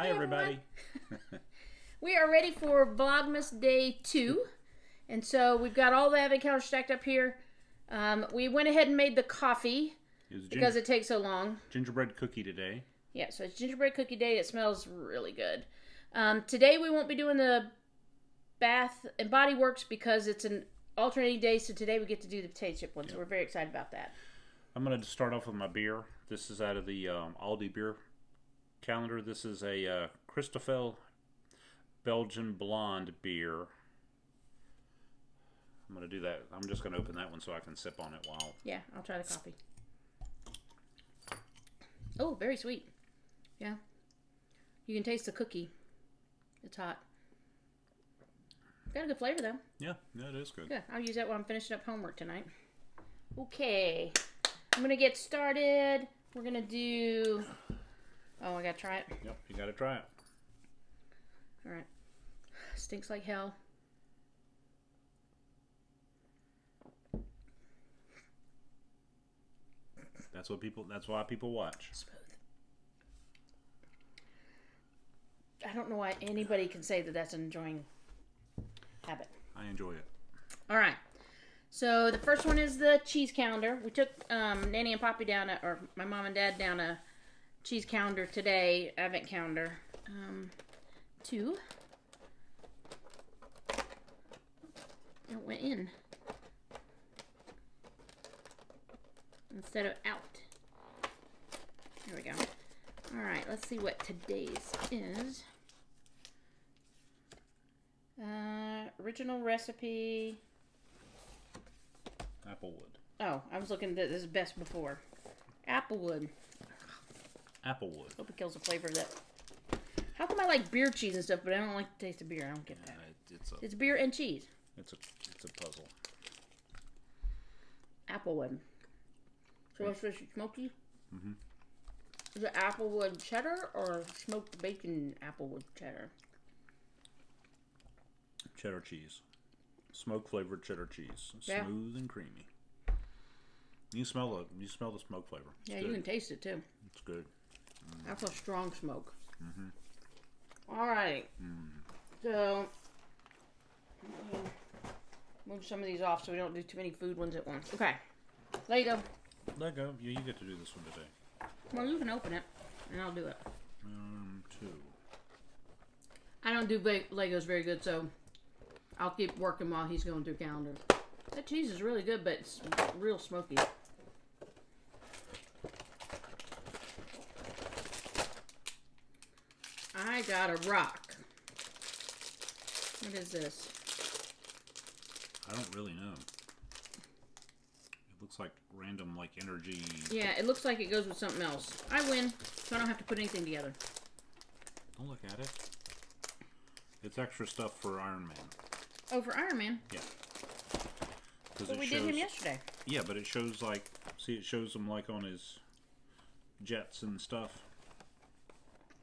Hi, Hey, everybody. We are ready for Vlogmas Day 2. And so we've got all the advent calendars stacked up here. Um, we went ahead and made the coffee It because it takes so long. gingerbread cookie today. Yeah, so it's gingerbread cookie day. It smells really good. Um, today we won't be doing the bath and body works because it's an alternating day. So today we get to do the potato chip one. So we're very excited about that. I'm going to start off with my beer. This is out of the um, Aldi beer calendar. This is a uh, Christoffel Belgian blonde beer. I'm going to do that. I'm just going to open that one so I can sip on it while. Yeah, I'll try the coffee. Oh, very sweet. Yeah. You can taste the cookie. It's hot. Got a good flavor though. Yeah, yeah, it is good. Yeah, I'll use that while I'm finishing up homework tonight. Okay. I'm gonna get started. We're gonna do Oh, I gotta try it. Yep, you got to try it. Alright. Stinks like hell. That's what people. That's why people watch. Smooth. I don't know why anybody can say that that's an enjoying habit. I enjoy it. All right. So the first one is the cheese calendar. We took um, Nanny and Poppy down, a, or my mom and dad down a cheese calendar today, advent calendar. Um, two. It went in instead of out. There we go. All right. Let's see what today's is. Uh, original recipe. Applewood. Oh, I was looking at this is best before. Applewood. Applewood. Hope it kills the flavor of that. How come I like beer cheese and stuff, but I don't like the taste of beer? I don't get that. it, it's a. It's beer and cheese. It's a. It's a puzzle. Applewood. So it's smoky? Mm-hmm. Is it applewood cheddar or smoked bacon applewood cheddar? Cheddar cheese. Smoke flavored cheddar cheese. Yeah. Smooth and creamy. You smell the you smell the smoke flavor. It's Yeah, good. you can taste it too. It's good. That's a strong smoke. All right. So, move some of these off so we don't do too many food ones at once. Okay. Lego. Lego. go. Let go. You, you get to do this one today. Well, you can open it, and I'll do it. Um, two. I don't do Legos very good, so I'll keep working while he's going through calendar. That cheese is really good, but it's real smoky. I got a rock. What is this? I don't really know. It looks like random like energy. Yeah, it looks like it goes with something else. I win, so I don't have to put anything together. Don't look at it. It's extra stuff for Iron Man. Oh, for Iron Man. Yeah. Because But we shows. did him yesterday. Yeah, but it shows like see it shows him like on his jets and stuff.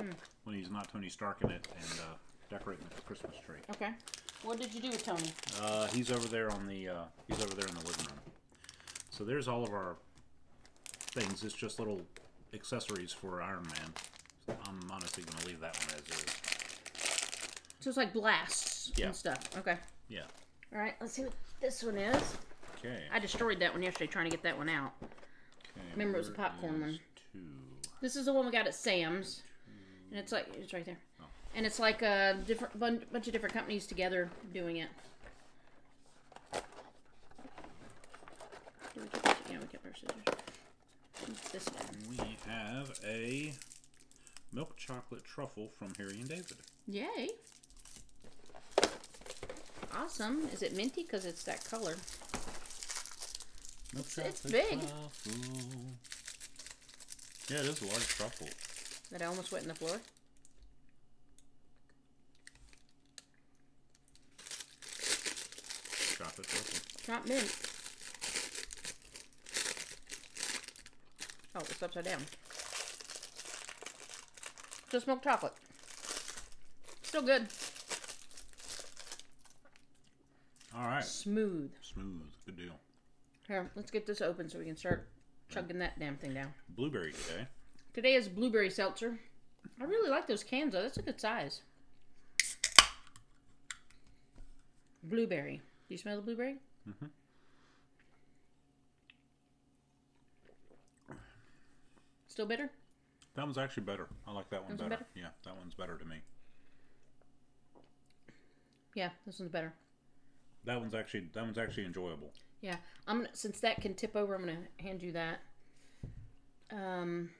Hmm. When he's not Tony Stark in it and uh, decorating the Christmas tree. Okay. What did you do with Tony? Uh, he's over there on the. Uh, he's over there in the living room. So there's all of our things. It's just little accessories for Iron Man. I'm honestly going to leave that one as is. So it's like blasts Yeah. and stuff. Okay. Yeah. All right. Let's see what this one is. Okay. I destroyed that one yesterday trying to get that one out. okay remember it was a popcorn one. Two. This is the one we got at Sam's, and it's like it's right there, and it's like a different bun- bunch of different companies together doing it. Did we keep Yeah, we kept our scissors. What's this one? We have a milk chocolate truffle from Harry and David. Yay! Awesome. Is it minty? Because it's that color. Milk It's- it's chocolate big. truffle. Yeah, it is a large truffle. That I almost went in the floor. Chocolate truffle. Not mint. Oh, it's upside down. Just smoked chocolate. Still good. All right. Smooth. Smooth. Good deal. Here, let's get this open so we can start chugging that damn thing down. Blueberry today. Today is blueberry seltzer. I really like those cans though. That's a good size. Blueberry. Do you smell the blueberry? Mm-hmm. Still bitter? That one's actually better. I like that one better. better? Yeah, that one's better to me. Yeah, this one's better. That one's actually that one's actually enjoyable. Yeah, I'm gonna since that can tip over, I'm gonna hand you that. Um,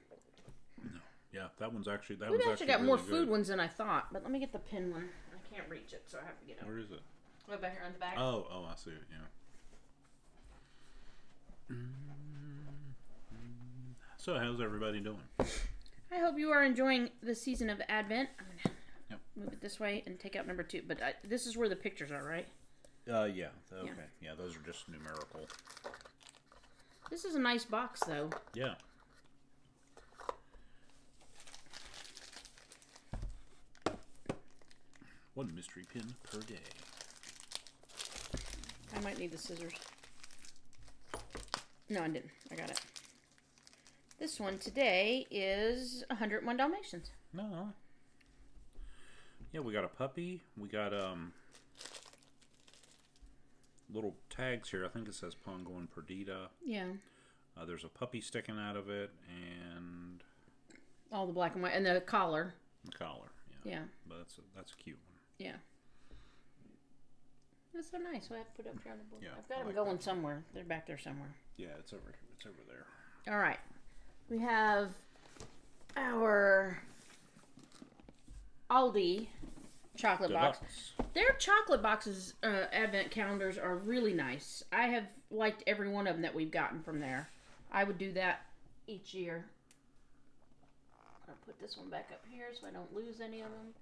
Yeah, that one's actually that we've one's actually got more really food good. ones than I thought, but let me get the pin one. I can't reach it, so I have to get it. Where is it? Right back here on the back. Oh, oh, I see it. Yeah. So, how's everybody doing? I hope you are enjoying the season of Advent. I'm gonna Yep. move it this way and take out number two. But I, this is where the pictures are, right? Uh, yeah. Okay. Yeah, those are just numerical. This is a nice box, though. Yeah. One mystery pin per day. I might need the scissors. No, I didn't. I got it. This one today is 101 Dalmatians. No. Yeah, we got a puppy. We got um little tags here. I think it says Pongo and Perdita. Yeah. Uh, there's a puppy sticking out of it and All the black and white. And the collar. the collar. Yeah. Yeah. But that's a, that's a cute one. Yeah. That's so nice. I have to put up here on the board. Yeah, I've got I them like going somewhere. They're back there somewhere. Yeah, it's over it's over there. All right. We have our Aldi chocolate box. Deluxe. Their chocolate boxes, uh, advent calendars are really nice. I have liked every one of them that we've gotten from there. I would do that each year. I'll put this one back up here so I don't lose any of them.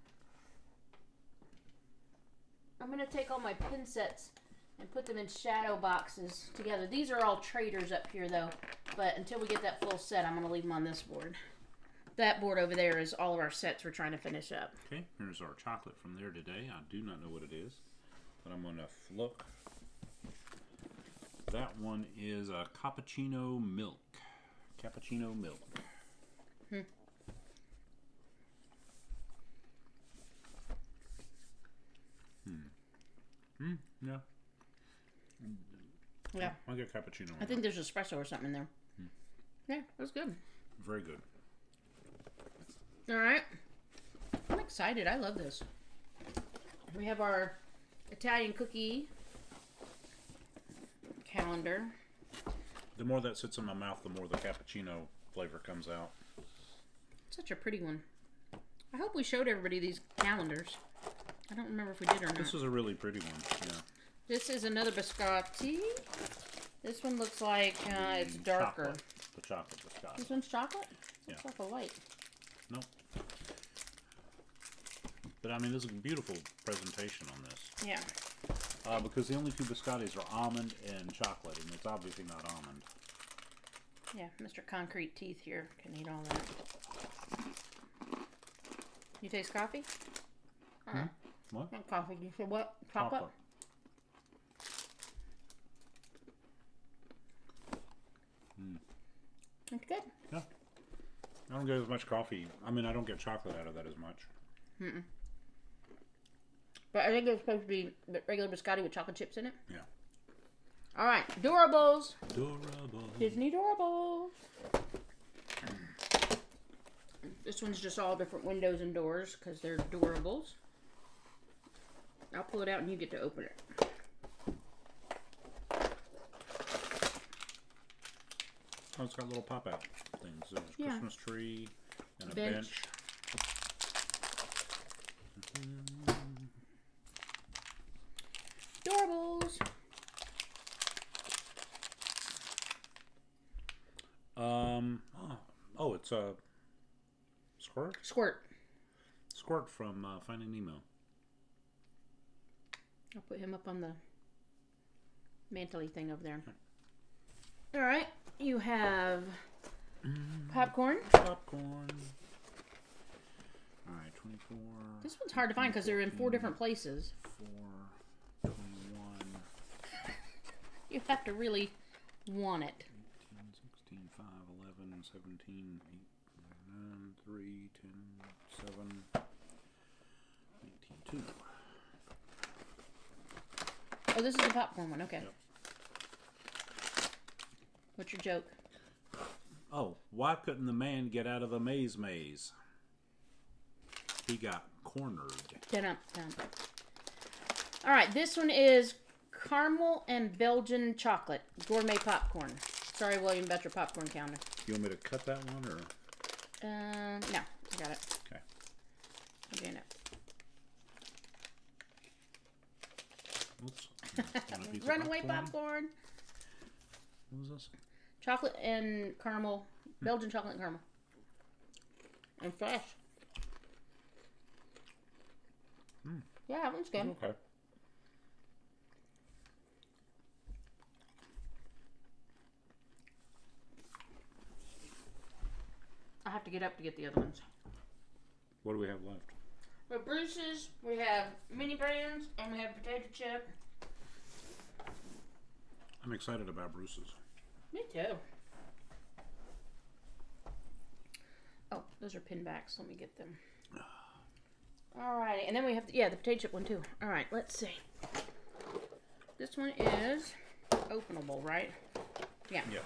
I'm going to take all my pin sets and put them in shadow boxes together. These are all traders up here though, but until we get that full set, I'm going to leave them on this board. That board over there is all of our sets we're trying to finish up. Okay, here's our chocolate from there today. I do not know what it is, but I'm gonna look. That one is a cappuccino milk. Cappuccino milk. Hmm. Hmm. Yeah. Yeah. I get cappuccino. I think there's espresso or something in there. Yeah, that was good. very good. All right. I'm excited. I love this. We have our Italian cookie calendar. The more that sits in my mouth, the more the cappuccino flavor comes out. Such a pretty one. I hope we showed everybody these calendars. I don't remember if we did or not. This was a really pretty one. Yeah. This is another biscotti. This one looks like uh, it's darker. chocolate. The chocolate biscotti. This one's chocolate? Yeah. Looks like a light. No. But I mean, there's a beautiful presentation on this. Yeah. Uh, because the only two biscottis are almond and chocolate, and it's obviously not almond. Yeah, Mr. Concrete Teeth here can eat all that. You taste coffee? Uh-uh. What? Not coffee. You said what? Chocolate? Hmm. That's good. Yeah. I don't get as much coffee. I mean, I don't get chocolate out of that as much. But I think it's supposed to be regular biscotti with chocolate chips in it. Yeah. All right, Doorables. Adorable. Disney Doorables. This one's just all different windows and doors because they're doorables. I'll pull it out and you get to open it. Oh, it's got little pop-out things. There's a Yeah. Christmas tree and a Bench. bench. Doorables. Um. Oh, oh it's a squirt. Squirt. Squirt from uh, Finding Nemo. I'll put him up on the mantly thing over there. All right, you have mm. popcorn. Popcorn. All right, twenty-four. This one's hard to find because they're in four different places. Four. Twenty-one. You have to really want it. 18, 16, 5, 11, 17, 8, 9, 3, 10, seven, nineteen two. Oh, this is the popcorn one. Okay. Yep. What's your joke? Oh, why couldn't the man get out of the maze maze? He got cornered. Dun up, dun. All right, this one is caramel and Belgian chocolate gourmet popcorn. Sorry, William, about your popcorn counter. You want me to cut that one or? Um, no, I got it. Okay. I'm doing it. Oops. Want a piece of Runaway popcorn. What was this? Chocolate and caramel. Hmm. Belgian chocolate and caramel. And fresh. Hmm. Yeah, that one's good. Okay. I have to get up to get the other ones. What do we have left? We have Bruce's, we have mini brands, and we have potato chip. I'm excited about Bruce's. Me too. Oh, those are pinbacks. Let me get them. Alrighty, and then we have the, yeah the potato chip one too. All right, let's see. This one is openable, right? Yeah. Yeah.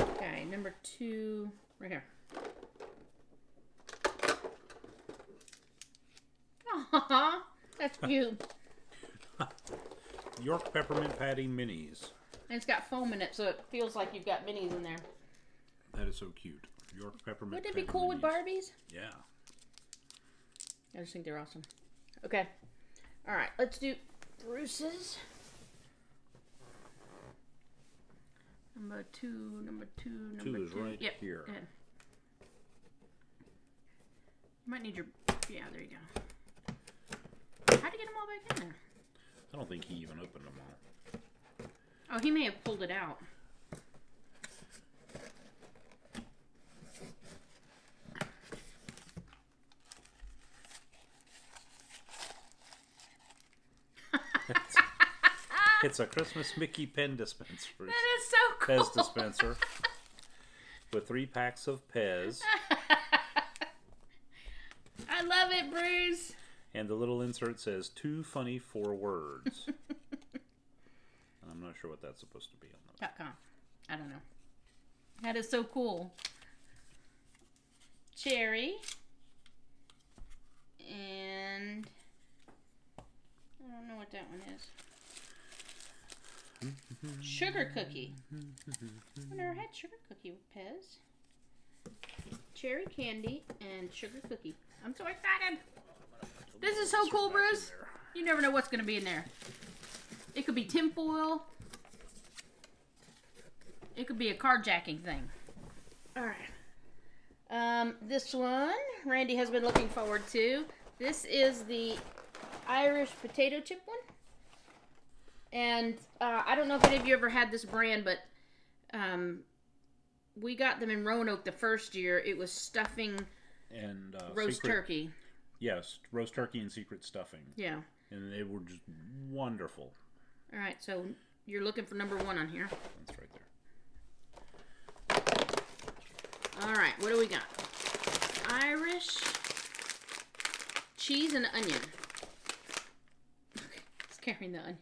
Okay, number two, right here. Aw, that's cute. York peppermint patty minis. And it's got foam in it, so it feels like you've got minis in there. That is so cute. York peppermint. Wouldn't it be cool with. Barbies? Yeah. I just think they're awesome. Okay. All right, let's do Bruce's. Number two, number two, number Two is right yep, here. ahead. You might need your. Yeah, there you go. How'd you get them all back in there? I don't think he even opened them all. Oh, he may have pulled it out. It's a Christmas Mickey pen dispenser. That is so cool. Pez dispenser with three packs of Pez, I love it, Bruce. and the little insert says "too funny for words." I'm not sure what that's supposed to be on. Dot com. I don't know. That is so cool. Cherry. And I don't know what that one is. Sugar cookie. I've never had sugar cookie with Pez. Cherry candy and sugar cookie. I'm so excited. This is so cool, Bruce. You never know what's going to be in there. It could be tinfoil. It could be a carjacking thing. All right. Um, this one Randy has been looking forward to. This is the Irish potato chip one. And uh, I don't know if any of you ever had this brand, but um, we got them in Roanoke the first year. It was stuffing And uh, roast secret- turkey. Yes, roast turkey and secret stuffing, Yeah. and they were just wonderful. All right. So you're looking for number one on here. That's right there. All right, what do we got? Irish cheese and onion. Okay, it's carrying the onion.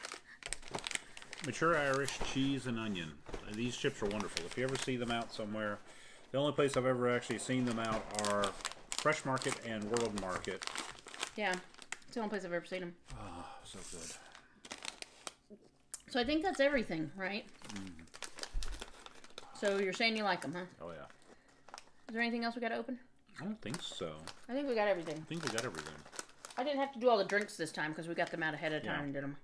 Mature Irish cheese and onion. These chips are wonderful. If you ever see them out somewhere, the only place I've ever actually seen them out are Fresh Market and World Market. Yeah, it's the only place I've ever seen them. Oh, ah, so good. So I think that's everything, right? Mm. So you're saying you like them, huh? Oh yeah. Is there anything else we got to open? I don't think so. I think we got everything. I think we got everything. I didn't have to do all the drinks this time because we got them out ahead of time Yeah. and did them.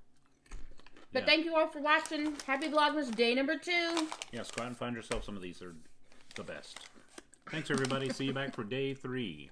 But Yeah. thank you all for watching. Happy Vlogmas day number two. Yes, go out and find yourself some of these. They're the best. Thanks everybody. See you back for day three.